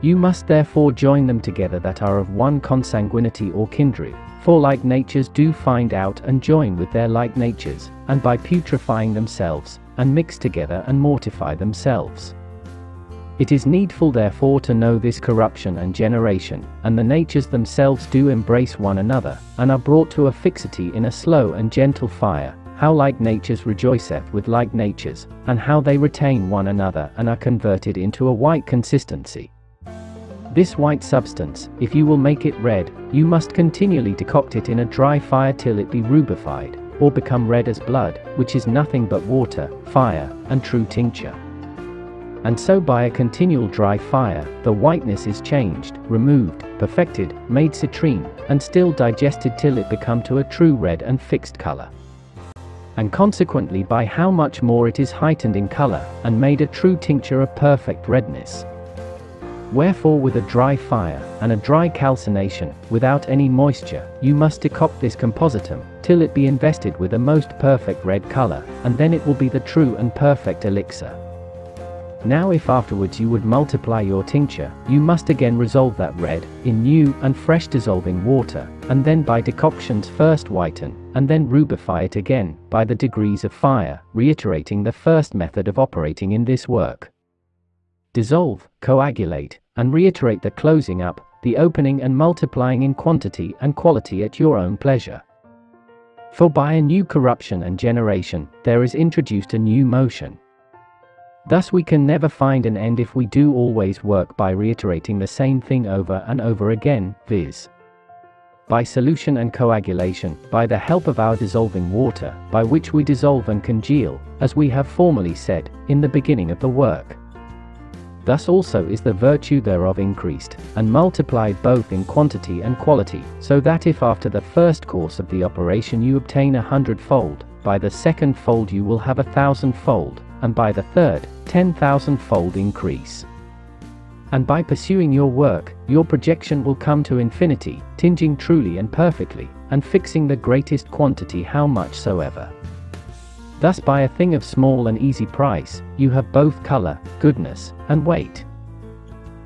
S1: You must therefore join them together that are of one consanguinity or kindred, for like natures do find out and join with their like natures, and by putrefying themselves, and mix together and mortify themselves. It is needful therefore to know this corruption and generation, and the natures themselves do embrace one another, and are brought to a fixity in a slow and gentle fire, how like natures rejoiceth with like natures, and how they retain one another and are converted into a white consistency. This white substance, if you will make it red, you must continually decoct it in a dry fire till it be rubified, or become red as blood, which is nothing but water, fire, and true tincture. And so by a continual dry fire, the whiteness is changed, removed, perfected, made citrine, and still digested till it become to a true red and fixed color. and consequently by how much more it is heightened in color, and made a true tincture of perfect redness. Wherefore with a dry fire, and a dry calcination, without any moisture, you must decoct this compositum, till it be invested with a most perfect red color, and then it will be the true and perfect elixir. Now if afterwards you would multiply your tincture, you must again resolve that red, in new and fresh dissolving water, and then by decoctions first whiten, and then rubify it again, by the degrees of fire, reiterating the first method of operating in this work. Dissolve, coagulate, and reiterate the closing up, the opening and multiplying in quantity and quality at your own pleasure. For by a new corruption and generation, there is introduced a new motion. Thus we can never find an end if we do always work by reiterating the same thing over and over again, viz. By solution and coagulation, by the help of our dissolving water, by which we dissolve and congeal, as we have formerly said, in the beginning of the work. Thus also is the virtue thereof increased, and multiplied both in quantity and quality, so that if after the first course of the operation you obtain a hundredfold, by the second fold you will have a thousandfold, and by the third, ten thousandfold increase. And by pursuing your work, your projection will come to infinity, tinging truly and perfectly, and fixing the greatest quantity how much soever. Thus by a thing of small and easy price, you have both color, goodness, and weight.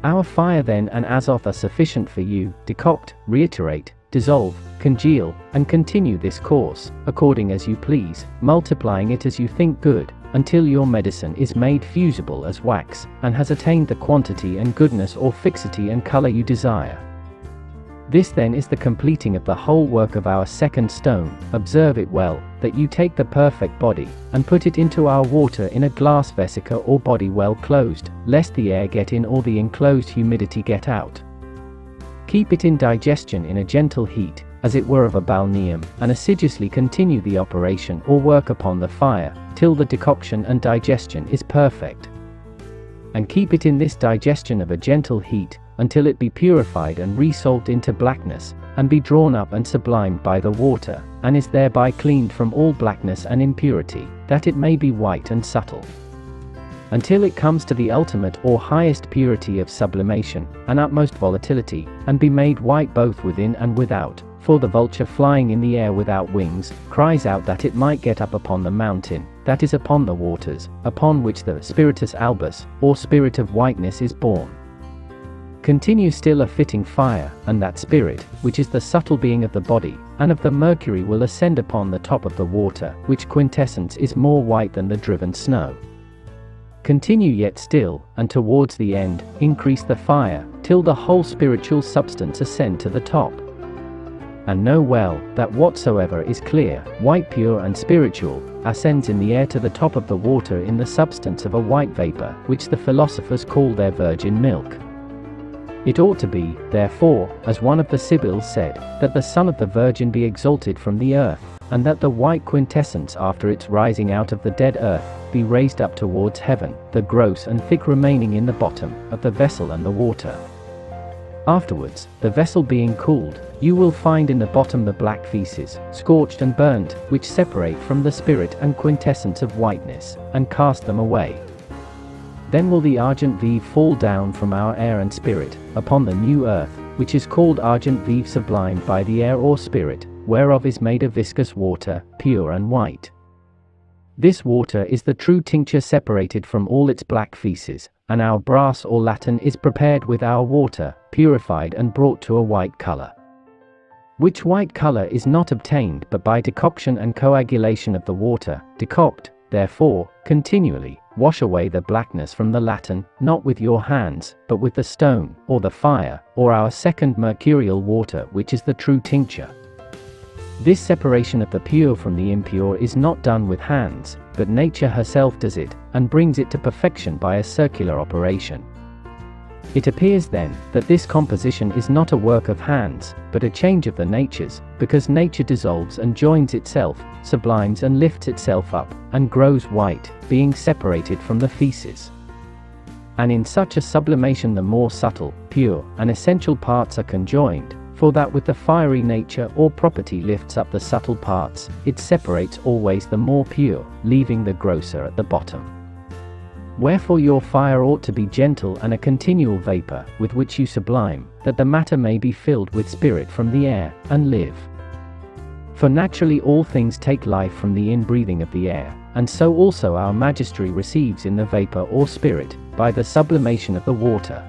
S1: Our fire then and azoth are sufficient for you, decoct, reiterate, dissolve, congeal, and continue this course, according as you please, multiplying it as you think good, until your medicine is made fusible as wax, and has attained the quantity and goodness or fixity and color you desire. This then is the completing of the whole work of our second stone, observe it well, that you take the perfect body, and put it into our water in a glass vesica or body well closed, lest the air get in or the enclosed humidity get out. Keep it in digestion in a gentle heat, as it were of a balneum, and assiduously continue the operation or work upon the fire, till the decoction and digestion is perfect. And keep it in this digestion of a gentle heat, until it be purified and resolved into blackness, and be drawn up and sublimed by the water, and is thereby cleaned from all blackness and impurity, that it may be white and subtle. Until it comes to the ultimate or highest purity of sublimation, and utmost volatility, and be made white both within and without, for the vulture flying in the air without wings, cries out that it might get up upon the mountain, that is upon the waters, upon which the spiritus albus, or spirit of whiteness is born. Continue still a fitting fire, and that spirit, which is the subtle being of the body, and of the mercury will ascend upon the top of the water, which quintessence is more white than the driven snow. Continue yet still, and towards the end, increase the fire, till the whole spiritual substance ascend to the top and know well, that whatsoever is clear, white pure and spiritual, ascends in the air to the top of the water in the substance of a white vapor, which the philosophers call their virgin milk. It ought to be, therefore, as one of the Sibyls said, that the Son of the Virgin be exalted from the earth, and that the white quintessence after its rising out of the dead earth, be raised up towards heaven, the gross and thick remaining in the bottom, of the vessel and the water. Afterwards, the vessel being cooled, you will find in the bottom the black feces, scorched and burnt, which separate from the spirit and quintessence of whiteness, and cast them away. Then will the argent vive fall down from our air and spirit, upon the new earth, which is called argent vive sublimed by the air or spirit, whereof is made a viscous water, pure and white. This water is the true tincture separated from all its black feces, and our brass or laton is prepared with our water, purified and brought to a white color. Which white color is not obtained but by decoction and coagulation of the water, decoct, therefore, continually, wash away the blackness from the laton, not with your hands, but with the stone, or the fire, or our second mercurial water which is the true tincture. This separation of the pure from the impure is not done with hands, but nature herself does it, and brings it to perfection by a circular operation. It appears then, that this composition is not a work of hands, but a change of the natures, because nature dissolves and joins itself, sublimes and lifts itself up, and grows white, being separated from the feces. And in such a sublimation the more subtle, pure, and essential parts are conjoined, For that with the fiery nature or property lifts up the subtle parts, it separates always the more pure, leaving the grosser at the bottom. Wherefore your fire ought to be gentle and a continual vapor, with which you sublime, that the matter may be filled with spirit from the air, and live. For naturally all things take life from the inbreathing of the air, and so also our magistery receives in the vapor or spirit, by the sublimation of the water.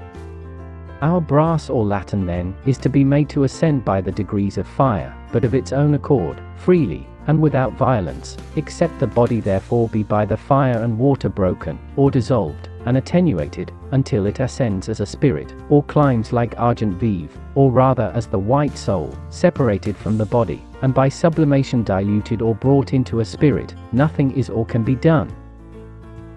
S1: Our brass or laton then, is to be made to ascend by the degrees of fire, but of its own accord, freely, and without violence, except the body therefore be by the fire and water broken, or dissolved, and attenuated, until it ascends as a spirit, or climbs like argent vive, or rather as the white soul, separated from the body, and by sublimation diluted or brought into a spirit, nothing is or can be done.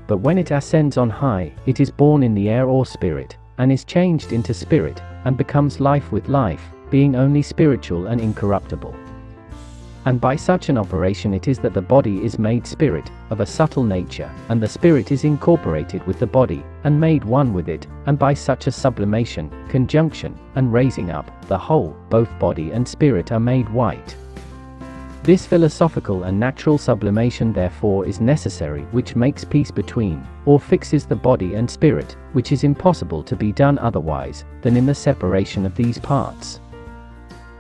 S1: But when it ascends on high, it is born in the air or spirit, and is changed into spirit, and becomes life with life, being only spiritual and incorruptible. And by such an operation it is that the body is made spirit, of a subtle nature, and the spirit is incorporated with the body, and made one with it, and by such a sublimation, conjunction, and raising up, the whole, both body and spirit are made white. This philosophical and natural sublimation therefore is necessary which makes peace between, or fixes the body and spirit, which is impossible to be done otherwise, than in the separation of these parts.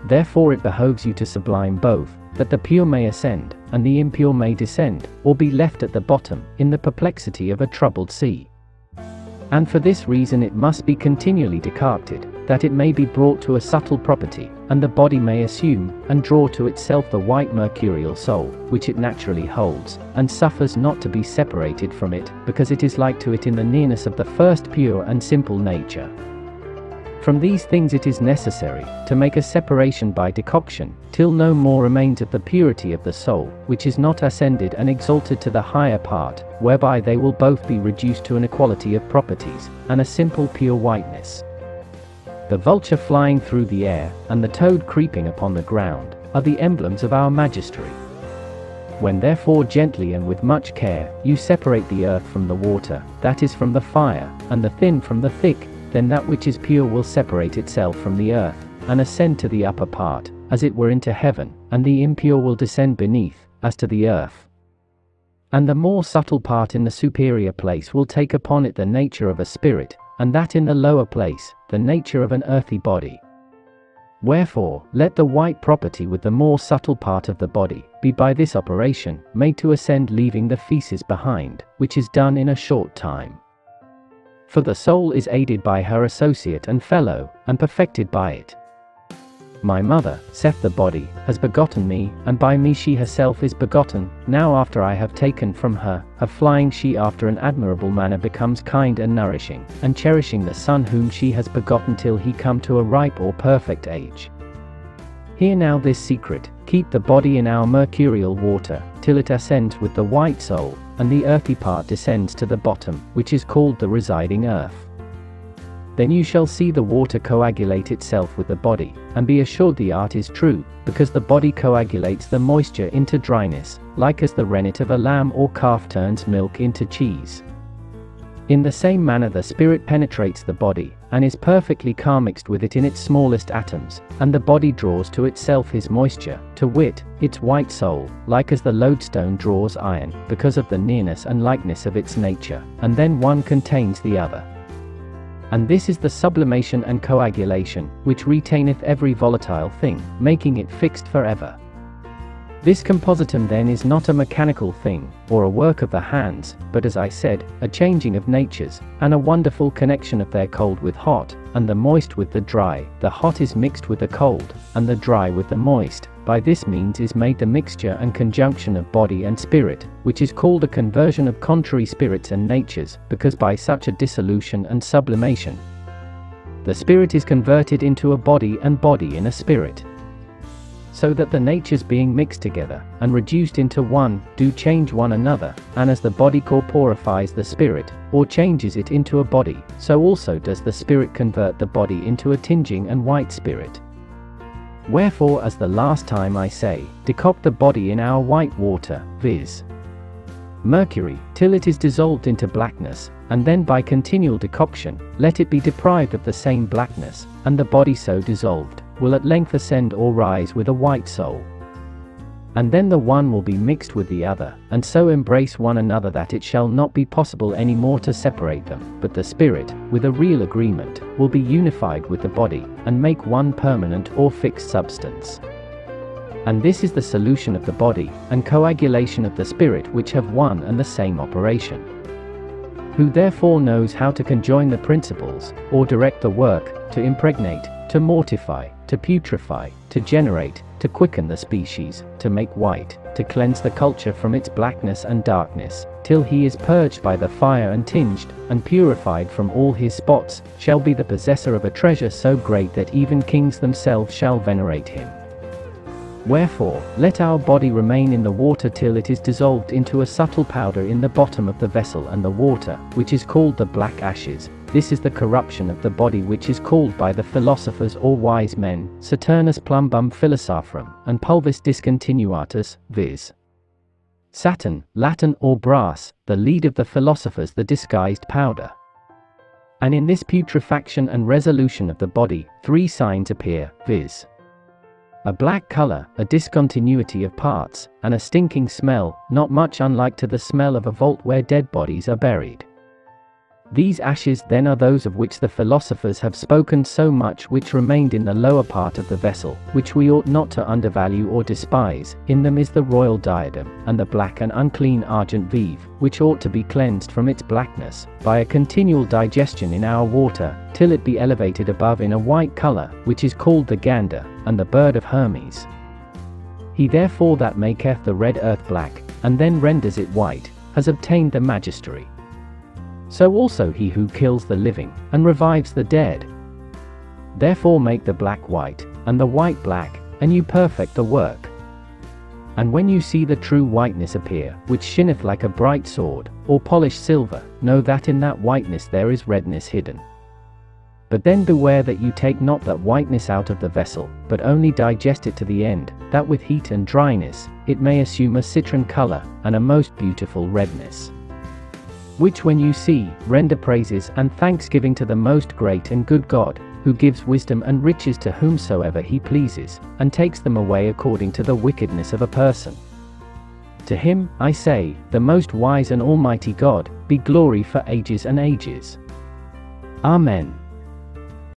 S1: Therefore it behoves you to sublime both, that the pure may ascend, and the impure may descend, or be left at the bottom, in the perplexity of a troubled sea. And for this reason it must be continually decocted, that it may be brought to a subtle property, and the body may assume, and draw to itself the white mercurial soul, which it naturally holds, and suffers not to be separated from it, because it is like to it in the nearness of the first pure and simple nature. From these things it is necessary to make a separation by decoction, till no more remains of the purity of the soul, which is not ascended and exalted to the higher part, whereby they will both be reduced to an equality of properties, and a simple pure whiteness. The vulture flying through the air, and the toad creeping upon the ground, are the emblems of our magistery. When therefore gently and with much care, you separate the earth from the water, that is from the fire, and the thin from the thick, then that which is pure will separate itself from the earth, and ascend to the upper part, as it were into heaven, and the impure will descend beneath, as to the earth. And the more subtle part in the superior place will take upon it the nature of a spirit, and that in the lower place, the nature of an earthy body. Wherefore, let the white property with the more subtle part of the body, be by this operation, made to ascend leaving the feces behind, which is done in a short time. For the soul is aided by her associate and fellow, and perfected by it. My mother, saith the body, has begotten me, and by me she herself is begotten, now after I have taken from her, her flying she after an admirable manner becomes kind and nourishing, and cherishing the son whom she has begotten till he come to a ripe or perfect age. Hear now this secret, keep the body in our mercurial water, till it ascends with the white soul, and the earthy part descends to the bottom, which is called the residing earth. Then you shall see the water coagulate itself with the body, and be assured the art is true, because the body coagulates the moisture into dryness, like as the rennet of a lamb or calf turns milk into cheese. In the same manner the spirit penetrates the body, and is perfectly commixed with it in its smallest atoms, and the body draws to itself his moisture, to wit, its white soul, like as the lodestone draws iron, because of the nearness and likeness of its nature, and then one contains the other. And this is the sublimation and coagulation, which retaineth every volatile thing, making it fixed forever. This compositum then is not a mechanical thing, or a work of the hands, but as I said, a changing of natures, and a wonderful connection of their cold with hot, and the moist with the dry, the hot is mixed with the cold, and the dry with the moist, by this means is made the mixture and conjunction of body and spirit, which is called a conversion of contrary spirits and natures, because by such a dissolution and sublimation, the spirit is converted into a body and body in a spirit so that the natures being mixed together, and reduced into one, do change one another, and as the body corporifies the spirit, or changes it into a body, so also does the spirit convert the body into a tinging and white spirit. Wherefore as the last time I say, decoct the body in our white water, viz. Mercury, till it is dissolved into blackness, and then by continual decoction, let it be deprived of the same blackness, and the body so dissolved, will at length ascend or rise with a white soul. And then the one will be mixed with the other, and so embrace one another that it shall not be possible any more to separate them, but the spirit, with a real agreement, will be unified with the body, and make one permanent or fixed substance. And this is the solution of the body, and coagulation of the spirit which have one and the same operation. Who therefore knows how to conjoin the principles, or direct the work, to impregnate, to mortify, to putrefy, to generate, to quicken the species, to make white, to cleanse the culture from its blackness and darkness, till he is purged by the fire and tinged, and purified from all his spots, shall be the possessor of a treasure so great that even kings themselves shall venerate him. Wherefore, let our body remain in the water till it is dissolved into a subtle powder in the bottom of the vessel and the water, which is called the black ashes, this is the corruption of the body which is called by the philosophers or wise men, Saturnus plumbum philosophorum, and pulvis discontinuatus, viz. Saturn, laton or brass, the lead of the philosophers the disguised powder. And in this putrefaction and resolution of the body, three signs appear, viz. A black color, a discontinuity of parts, and a stinking smell, not much unlike to the smell of a vault where dead bodies are buried. These ashes then are those of which the philosophers have spoken so much which remained in the lower part of the vessel, which we ought not to undervalue or despise, in them is the royal diadem, and the black and unclean argent vive, which ought to be cleansed from its blackness, by a continual digestion in our water, till it be elevated above in a white colour, which is called the gander, and the bird of Hermes. He therefore that maketh the red earth black, and then renders it white, has obtained the magistery so also he who kills the living, and revives the dead. Therefore make the black white, and the white black, and you perfect the work. And when you see the true whiteness appear, which shineth like a bright sword, or polished silver, know that in that whiteness there is redness hidden. But then beware that you take not that whiteness out of the vessel, but only digest it to the end, that with heat and dryness, it may assume a citron color, and a most beautiful redness which when you see, render praises and thanksgiving to the most great and good God, who gives wisdom and riches to whomsoever he pleases, and takes them away according to the wickedness of a person. To him, I say, the most wise and almighty God, be glory for ages and ages. Amen.